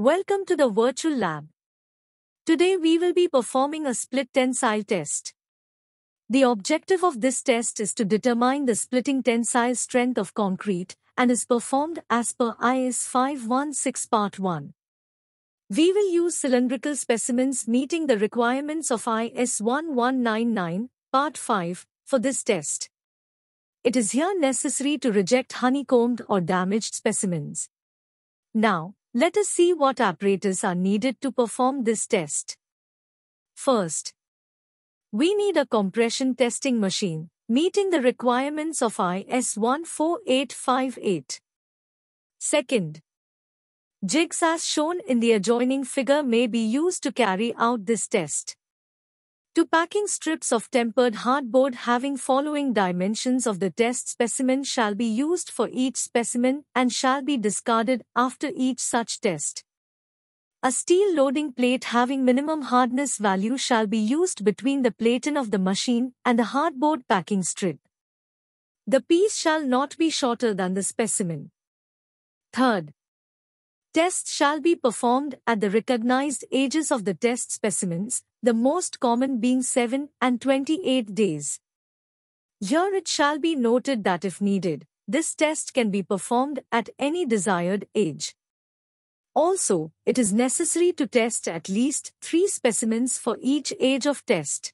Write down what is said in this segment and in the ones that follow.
Welcome to the virtual lab. Today we will be performing a split tensile test. The objective of this test is to determine the splitting tensile strength of concrete and is performed as per IS 516 Part 1. We will use cylindrical specimens meeting the requirements of IS 1199, Part 5, for this test. It is here necessary to reject honeycombed or damaged specimens. Now, let us see what apparatus are needed to perform this test. First, we need a compression testing machine, meeting the requirements of IS 14858. Second, jigs as shown in the adjoining figure may be used to carry out this test. Two packing strips of tempered hardboard having following dimensions of the test specimen shall be used for each specimen and shall be discarded after each such test. A steel loading plate having minimum hardness value shall be used between the platen of the machine and the hardboard packing strip. The piece shall not be shorter than the specimen. Third, Tests shall be performed at the recognized ages of the test specimens, the most common being 7 and 28 days. Here it shall be noted that if needed, this test can be performed at any desired age. Also, it is necessary to test at least three specimens for each age of test.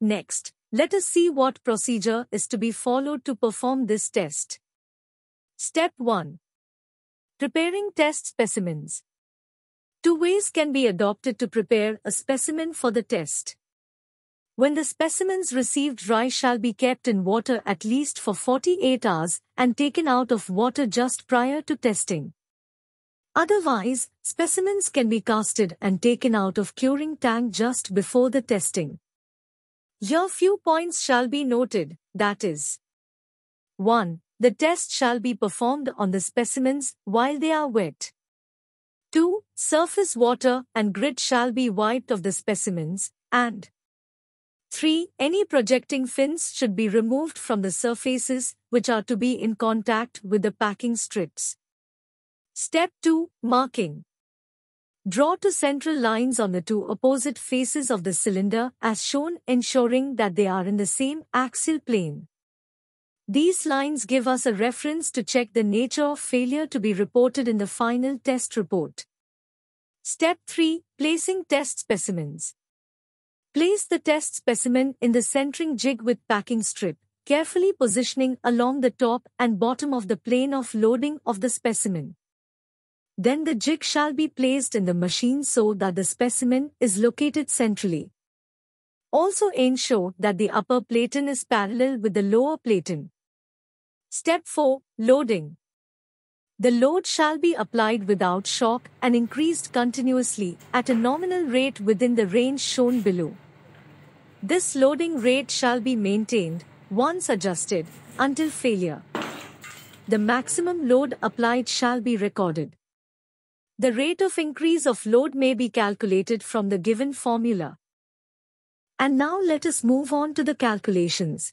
Next, let us see what procedure is to be followed to perform this test. Step 1. Preparing test specimens. Two ways can be adopted to prepare a specimen for the test. When the specimens received dry shall be kept in water at least for 48 hours and taken out of water just prior to testing. Otherwise, specimens can be casted and taken out of curing tank just before the testing. Here few points shall be noted, that is. 1. The test shall be performed on the specimens while they are wet. 2. Surface water and grit shall be wiped of the specimens, and 3. Any projecting fins should be removed from the surfaces which are to be in contact with the packing strips. Step 2. Marking. Draw two central lines on the two opposite faces of the cylinder as shown ensuring that they are in the same axial plane. These lines give us a reference to check the nature of failure to be reported in the final test report. Step 3. Placing test specimens. Place the test specimen in the centering jig with packing strip, carefully positioning along the top and bottom of the plane of loading of the specimen. Then the jig shall be placed in the machine so that the specimen is located centrally. Also ensure that the upper platen is parallel with the lower platen. Step 4. Loading. The load shall be applied without shock and increased continuously at a nominal rate within the range shown below. This loading rate shall be maintained, once adjusted, until failure. The maximum load applied shall be recorded. The rate of increase of load may be calculated from the given formula. And now let us move on to the calculations.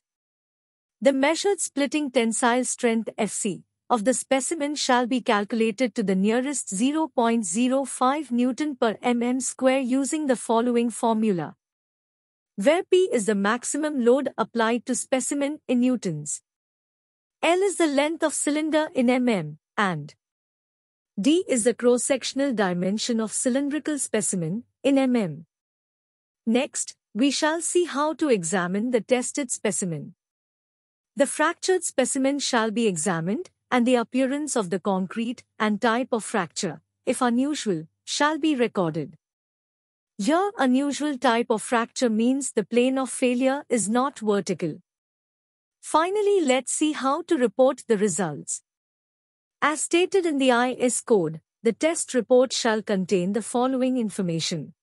The measured splitting tensile strength Fc of the specimen shall be calculated to the nearest 0.05 Newton per mm square using the following formula. Where P is the maximum load applied to specimen in newtons. L is the length of cylinder in mm, and D is the cross-sectional dimension of cylindrical specimen in mm. Next, we shall see how to examine the tested specimen. The fractured specimen shall be examined, and the appearance of the concrete and type of fracture, if unusual, shall be recorded. Here unusual type of fracture means the plane of failure is not vertical. Finally let's see how to report the results. As stated in the IS code, the test report shall contain the following information.